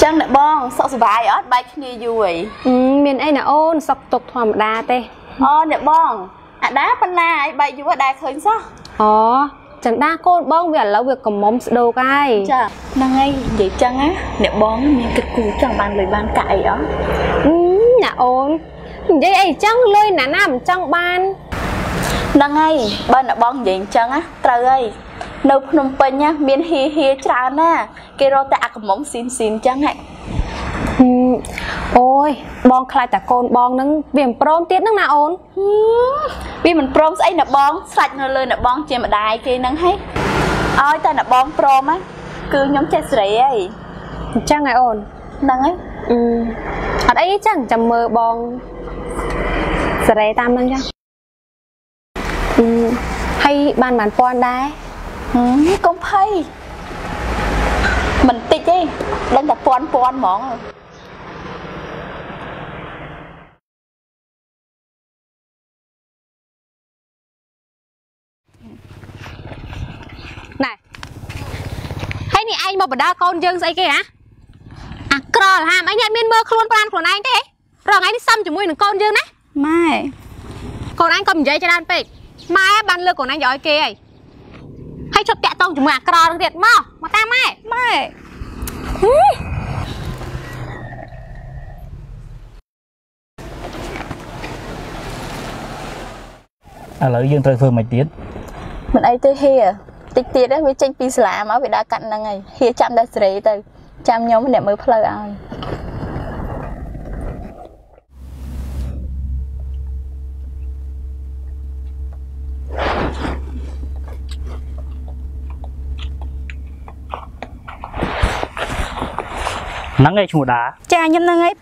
ចឹងអ្នកបងសុខសប្បាយអត់បែកគ្នាយូរអីអឺមានអីណាអូនសុកទុកធម្មតាទេអូអ្នកបងអាដាប៉ុណ្ណាអីបែកយូរអត់ដែរឃើញសោះអូចន្ទាកូនបងវាឥឡូវវាកំមុំស្ដោកហើយចាហ្នឹងហើយនិយាយចឹងណាអ្នកបងមានគិតគូរចង់បានលុយបានកាក់អីអត់អឺណាអូននិយាយអីចឹងលុយណាណាមិនចង់បានហ្នឹងហើយបើអ្នកបងនិយាយអញ្ចឹងណាត្រូវហើយ នៅភ្នំពេញណាមានហៀហៀច្រើនណាគេរកតែអាកំមុំស៊ីនស៊ីនអញ្ចឹងហ៎ហឹមអូយបងខ្លាចតែកូនបងនឹងវាមិនព្រមទៀតហ្នឹងណាអូនវាមិនព្រមស្អីអ្នកបងស្រាច់នៅលើអ្នកបងជាម្ដាយគេហ្នឹងហីឲ្យតែអ្នកបងព្រមណាគឺខ្ញុំចេះសេរីហីអញ្ចឹងហើយអូនហ្នឹងហើយអឺអត់អីទេចឹងចាំមើលបងសេរីតាមហ្នឹងចឹងអឺហើយបានបានពាន់ដែរហឹម កុំភ័យមិនតិចទេដឹងតែពាន់ពាន់ហ្មងណែហើយនេះឯងមកបដាកូនយើងស្អីគេហ៎អាក្រលហាមអីនេះអត់មានមើលខ្លួនប្រានខ្លួនឯងទេរងឯងនេះសុំជាមួយនឹងកូនយើងណាម៉ែកូនឯងកុំនិយាយច្រើនពេកម៉ែបានលើកកូនឯងយកឲ្យគេហើយ ហើយជប់តាក់តងជាមួយអាក្រលនឹងទៀតមកមកតាមម៉ែម៉ែឥឡូវយើងត្រូវធ្វើមិនទៀតមិនអីទេហៀតិចទៀតហ្នឹងវាចេញពីសាលាមកវាដើរកាត់ហ្នឹងហើយហៀចាំតែសេរីទៅចាំខ្ញុំអ្នកមើលផ្លូវឲ្យ ហ្នឹងឯងឈ្មោះដាចាខ្ញុំហ្នឹងហើយ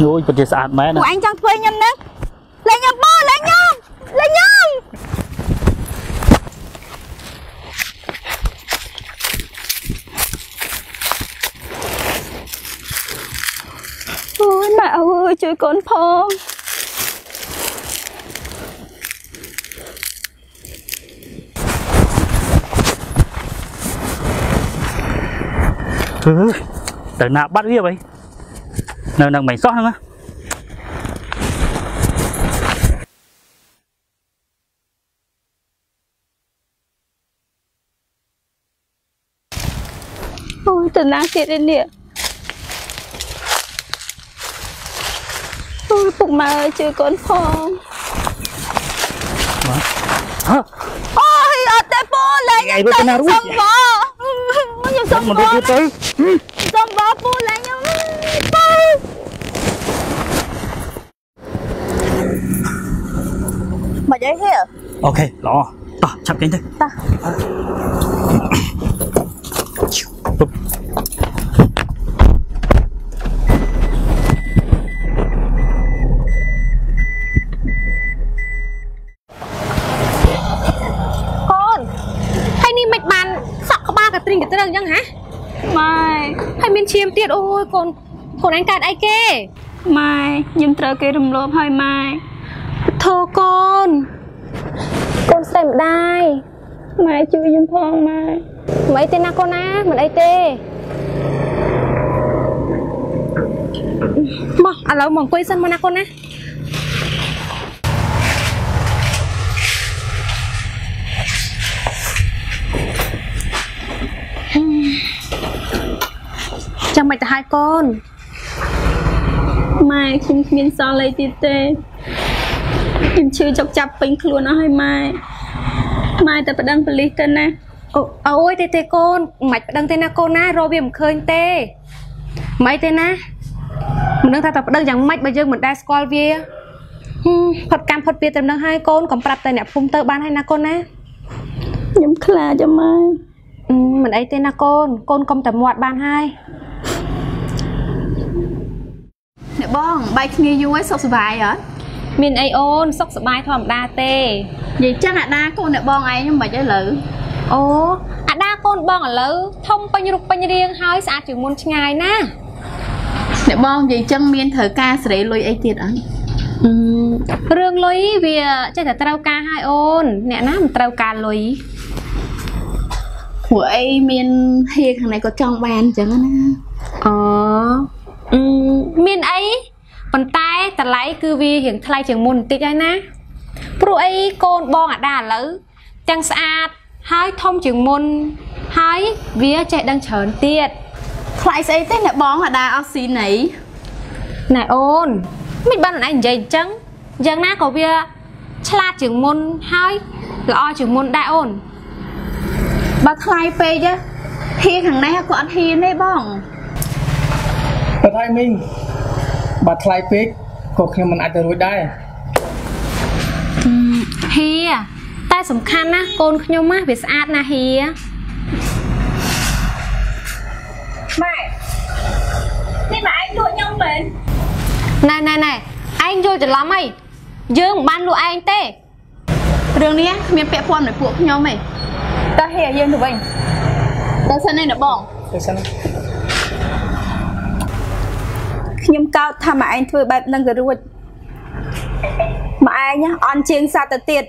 អូយពិតជាស្អាតមែនពួកណាអញចង់ធ្វើខ្ញុំហ្នឹងលេងខ្ញុំបងលេងខ្ញុំលេងខ្ញុំអូយម៉ែអើយជួយកូនផងអឺ ទៅណាបាត់វាបីនៅនឹងមិនសោះហ្នឹងណាអូយទៅណាទៀតឯនេះអូយពុកម៉ែអើយជួយកូនផង ហ៎ អូយអត់ទេពូលេង ឯងទៅណារួច សុំបងខ្ញុំសុំ មិន ប រួច ង ទៀតទៅ សុំបងពូលេងខ្ញុំទៅ មកយាយហេអូខេល្អតោះឆាប់ចេញទៅតោះពុបកូនហើយនេះមិនបានសក់ក្បាលកត្រិងកត្រឹងអញ្ចឹងហ៎ម៉ែហើយមានឈាមទៀតអូយកូនកូនឯងកើតអីគេម៉ែខ្ញុំត្រូវគេរំលោភឲ្យម៉ែ ធោកូនកូនស្រីម្ដាយម៉ែជួយខ្ញុំផងម៉ែមិនអីទេណាកូនណាមិនអីទេមកឥឡូវមកអង្គុយសិនមកណាកូនណាចាំមិនទៅហើយកូនម៉ែខ្ញុំគ្មានសល់អីទៀតទេ ខ្ញុំឈឺចុកចាប់ពេញខ្លួនអស់ហើយម៉ែម៉ែតែប្តឹងប៉ូលីសទៅណាអូអូយទេទេកូនមិនប្តឹងទេណាកូនណារកវាមិនឃើញទេមិនទេណាមិនដឹងថាតើប្តឹងយ៉ាងម៉េចបើយើងមិនដែលស្គាល់វាហឹមផុតកម្មផុតពីត្រឹមនឹងហើយកូនកុំប្រាប់តែអ្នកភូមិទៅបានហើយណាកូនណាខ្ញុំខ្លាចអម៉ែអឺមិនអីទេណាកូនកូនកុំតែមាត់បានហើយអ្នកបងបែកគ្នាយូរហើយសុខសប្បាយអត់ មានអីអូនសុខសប្បាយធម្មតាទេនិយាយចឹងអាដាកូនអ្នកបងឯងមិនអីលើអូអាដាកូនបងឥឡូវធំពេញរូបពេញរាងហើយស្អាតជាងមុនឆ្ងាយណាអ្នកបងនិយាយចឹងមានត្រូវការសេរីលុយអីទៀតអត់អឺរឿងលុយវាចេះតែត្រូវការហើយអូន អ្នកណាមិនត្រូវការលុយព្រោះអីមានហៀខាងនេះក៏ចង់បានអញ្ចឹងណាអូអឺមានអីប៉ុន្តែតម្លៃគឺវារៀងថ្លៃជាងមុនបន្តិចហើយណាព្រោះអីកូនបងអាដាឥឡូវទាំងស្អាតហើយធំជាងមុនហើយវាចេះដឹងច្រើនទៀតថ្លៃស្អីទេអ្នកបងអាដាអស់ស៊ីណីណែអូនមិនបានអូនឯងនិយាយអញ្ចឹងយ៉ាងណាក៏វាឆ្លាតជាងមុនហើយល្អជាងមុនដែរអូនបើថ្លៃពេកហៀខាងនេះក៏អត់ហ៊ានទេបងបើថៃមីងបើថ្លៃពេក ក៏ខ្ញុំមិនអាចទៅរួចដែរហៀតែសំខាន់ណាស់កូនខ្ញុំណាវាស្អាតណាស់ហៀម៉ែនេះម៉ែឯងលក់ខ្ញុំមែនណែណែណែឯងយល់ច្រឡំអីយើងមិនបានលក់ឯងទេរឿងនេះគ្មានពាក់ព័ន្ធនឹងពួកខ្ញុំទេតើហៀយើងទៅវិញទៅសិនឯណាបងទៅសិនណា ខ្ញុំកោតថាម៉ែឯងធ្វើបែបហ្នឹងក៏រួចម៉ែឯងអន់ជាងសត្វទៅទៀត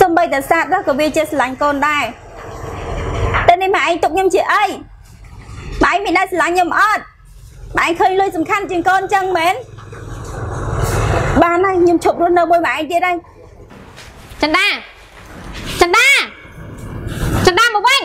សំបីតែសត្វនោះក៏វាជាស្រឡាញ់កូនដែរតែនេះម៉ែឯងទុកខ្ញុំជាអីម៉ែឯងមានដែរស្រឡាញ់ខ្ញុំអត់ម៉ែឯងឃើញលុយសំខាន់ជាងកូនចឹងមែនបានហើយខ្ញុំឈប់រស់នៅមួយម៉ែឯងទៀតហើយចន្ទាចន្ទាចន្ទាមកវិញ